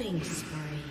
Killing spree.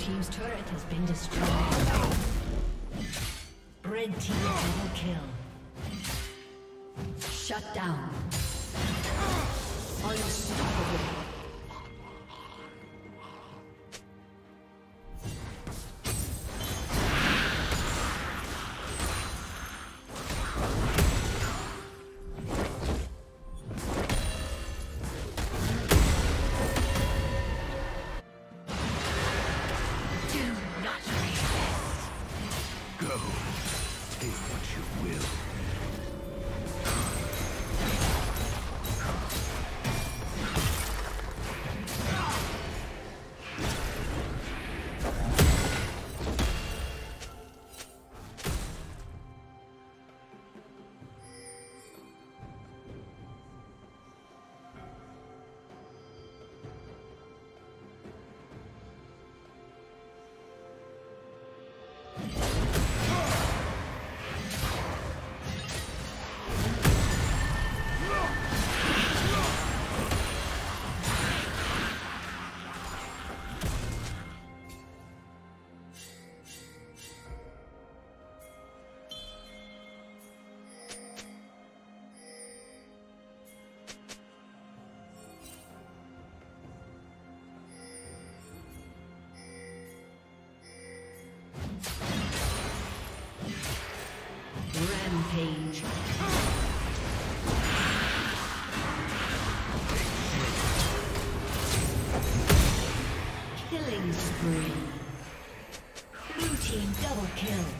Team's turret has been destroyed. Red team double kill. Shut down. Unstoppable. Kill.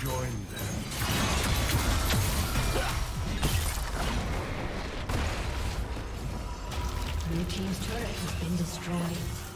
Join them. Blue Team's turret has been destroyed.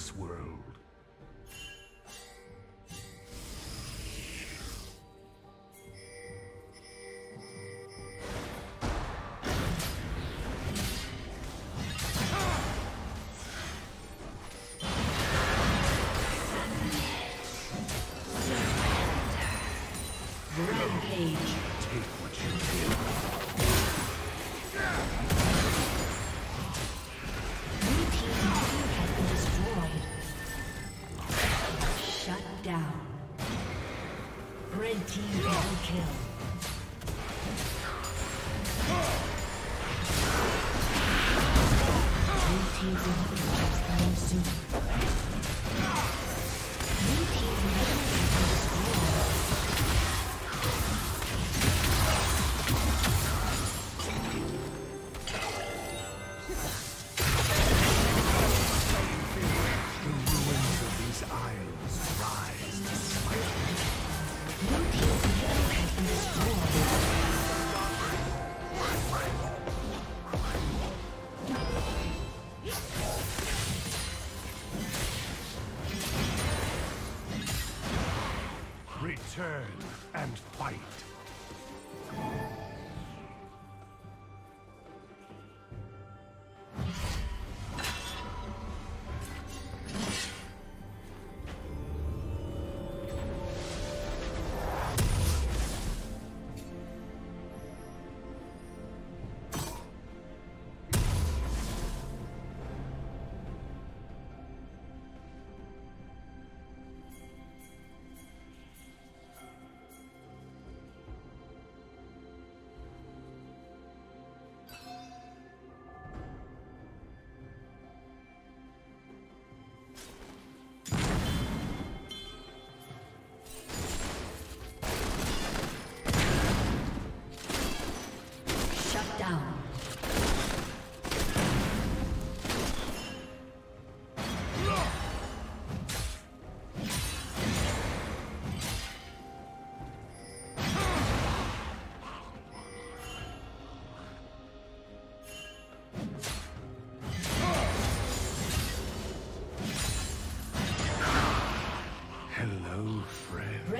This world. team double kill. Turn and fight.